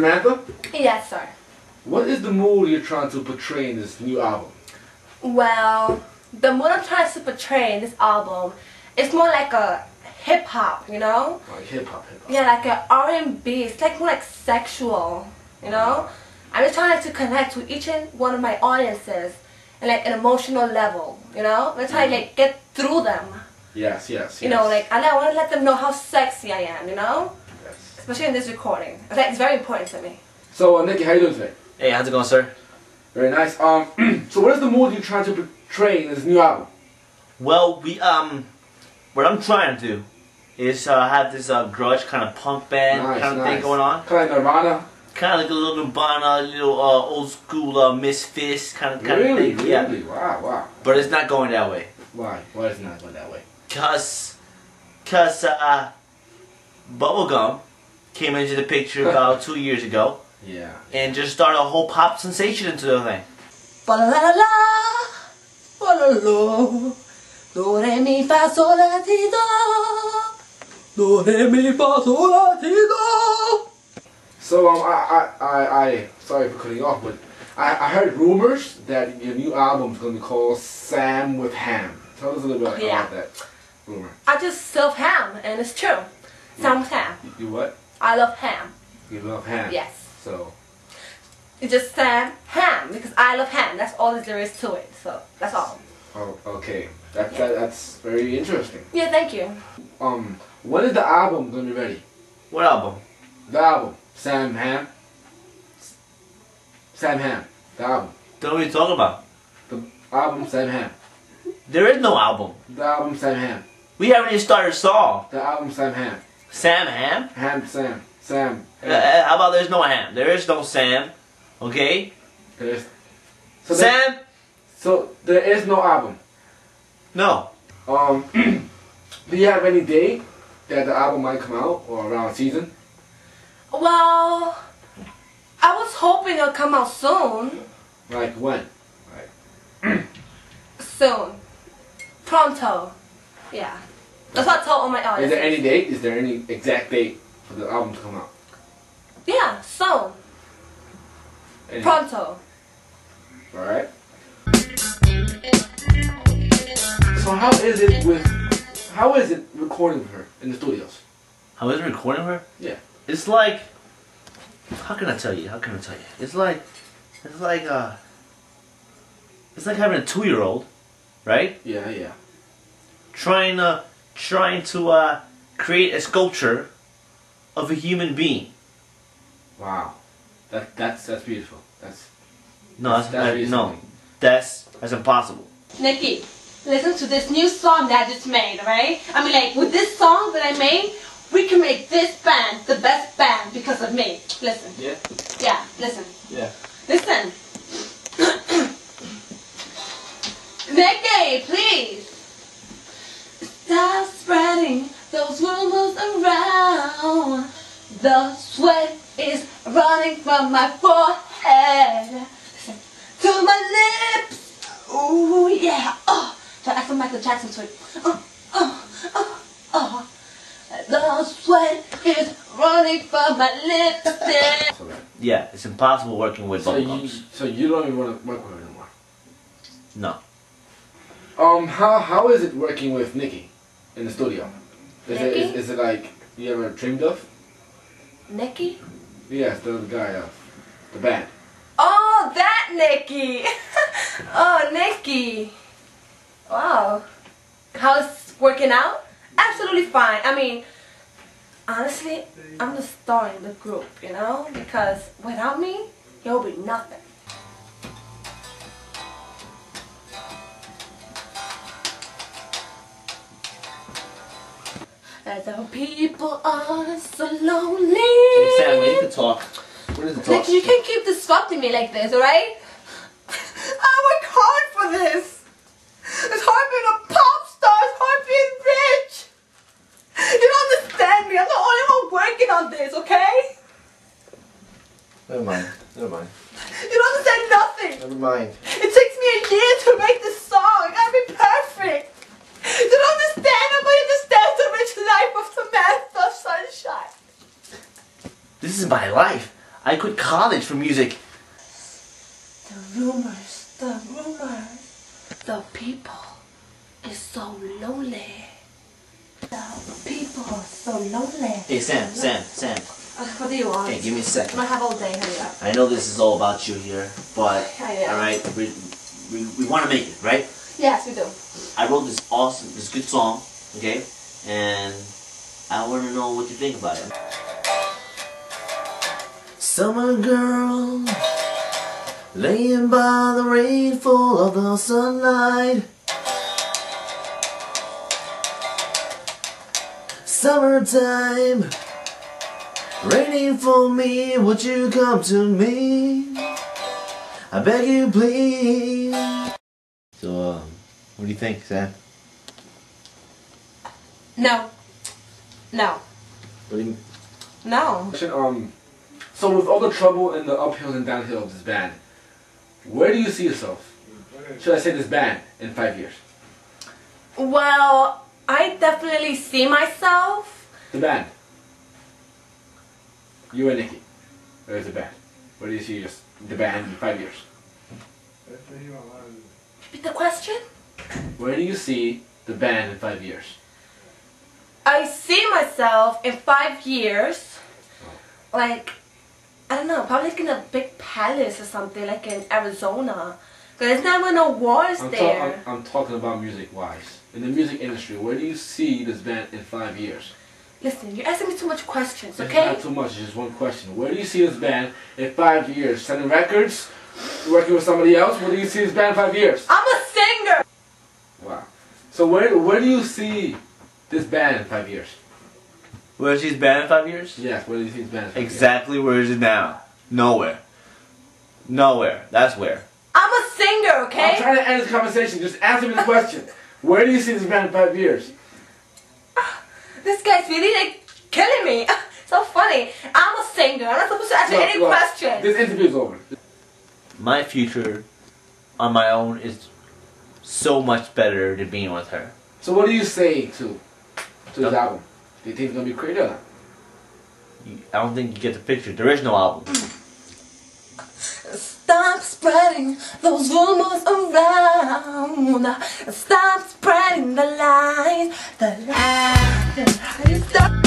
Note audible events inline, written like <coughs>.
Samantha, Yes, sir. what is the mood you're trying to portray in this new album? Well, the mood I'm trying to portray in this album is more like a hip hop, you know? Oh, like hip hop, hip hop. Yeah, like a R&B. It's like more like sexual, you know? Uh-huh. I'm just trying to connect with each and one of my audiences and like an emotional level, you know? I'm trying to mm-hmm. like get through them. Yes, yes, yes. You know, like and I want to let them know how sexy I am, you know? Yes. Especially in this recording. It's, like, it's very important to me. So, uh, Nikki, how you doing today? Hey, how's it going, sir? Very nice. Um, <clears throat> so what is the mood you're trying to portray in this new album? Well, we um, what I'm trying to do is uh, have this uh, grudge kind of punk band nice, kind of nice. thing going on, Kind of Nirvana. kind of like a little Nirvana, little uh, old school uh, Misfits kind of kind Really, of thing. Yeah, really? Wow, wow. but it's not going that way, Why? Why is it not going that way? cause, cause uh, Bubblegum came into the picture about two years ago Yeah. and just started a whole pop sensation into the thing. Fa la la la, fa la la, do re mi fa sol la ti do, do re mi fa sol la ti do. So um, I, I, I, I, sorry for cutting you off, but I, I heard rumors that your new album is gonna be called Sam with Ham. Tell us a little bit Yeah. about that rumor. I just self ham, and it's true. Sam with ham. You, you what? I love ham. You love ham. Yes. So It's just Sam ham because I love ham. That's all there is to it. So that's all. Oh, okay. That, that that's very interesting. Yeah, thank you. Um, when is the album gonna be ready? What album? The album, Sam Ham. Sam Ham. The album. Don't know what you're talking about. The album, Sam Ham. There is no album. The album, Sam Ham. We haven't even started a song. The album, Sam Ham. Sam Ham? Ham, Sam, Sam. Uh, uh, how about there's no Ham? There is no Sam. Okay? There's. So there- Sam? So there is no album. No. Um, <clears throat> do you have any date that the album might come out or around season? Well, I was hoping it'll come out soon. Like when? Soon. Pronto. Yeah. That's what I told all my Is there any date? Is there any exact date for the album to come out? Yeah, so. Any- Pronto. All right. So how is it with? How is it recording her in the studios? How is it recording her? Yeah. It's like how can I tell you? How can I tell you? It's like it's like uh it's like having a two year old, right? Yeah, yeah. Trying to trying to uh create a sculpture of a human being. Wow. That that's that's beautiful. That's No, that's, That's really no. That's that's impossible. Nikki, listen to this new song that I just made, Right? I mean, like, with this song that I made, we can make this band the best band because of me. Listen. Yeah. Yeah, listen. Yeah. Listen. <coughs> Nikki, please. Stop spreading those rumors around. The sweat is running from my forehead. To my lips. Ooh, yeah. Oh. Try to act Michael Jackson to it. Oh, oh, oh, oh. The sweat is running from my lips. Yeah, it's impossible working with So you so you don't even want to work with her anymore. No. Um, how how is it working with Nikki in the studio? Is it is, is it like you ever dreamed of? Nikki? Yes, the guy of the band. Oh, that Nikki! <laughs> oh, Nikki! Wow. How's working out? Absolutely fine. I mean, honestly, I'm the star in the group, you know? Because without me, you'll be nothing. The people are so lonely. Hey, Sam, we need to talk. We need to talk. Like, you can't keep disrupting me like this, alright? I work hard for this. It's hard being a pop star. It's hard being rich. You don't understand me. I'm the only one working on this, okay? Never mind. Never mind. You don't understand nothing. Never mind. It takes me a year to make this song. It gotta be perfect. You don't understand. Nobody understands the rich life of Samantha Sunshine. This is my life. I quit college for music. The rumors, the rumors. The people is so lonely. The people are so lonely. Hey Sam, Sam, Sam. Uh, what do you want? Hey, give me a second. I have all day. Hurry up. I know this is all about you here, but <laughs> all right, we we, we want to make it right. Yes, we do. I wrote this awesome, this good song, okay, and I want to know what you think about it. Summer girl, laying by the rain full of the sunlight. Summertime, raining for me, would you come to me? I beg you, please. So, um, what do you think, Sam? No. No. What do you? No. Question, Um, so with all the trouble and the uphills and downhill of this band, where do you see yourself? Should I say this band in five years? Well, I definitely see myself. The band. You and Nikki. There's the band. Where do you see your, the band in five years? Repeat the question. Where do you see the band in five years? I see myself in five years, like, I don't know, probably like in a big palace or something, like in Arizona. Because There's never no wars I'm, there. I'm, I'm talking about music wise. In the music industry, where do you see this band in five years? Listen, you're asking me too much questions, It's okay? not too much, it's just one question. Where do you see this band in five years? Selling records? Working with somebody else? Where do you see this band in five years? I'm a singer! Wow. So where where do you see this band in five years? Where she's banned in five years? Yes, where do you see this band in five Exactly where is it now? Nowhere. Nowhere. That's where. I'm a singer, years? I'm trying to end this conversation. Just answer me the question. Where do you see this band in five years? <sighs> This guy's really like killing me. <laughs> so funny. I'm a singer. I'm not supposed to answer Look, any look, questions. This interview is over. My future on my own is so much better than being with her. So what do you say to to this Nothing. album? Do you think it's gonna be created? I don't think you get the picture. There is no album. Stop spreading those rumors around. Stop spreading the lies. The lies. The lies. Stop.